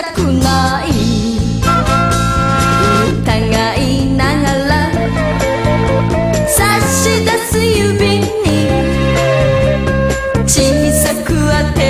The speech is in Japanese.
たくない。疑いながら差し出す指に小さく当て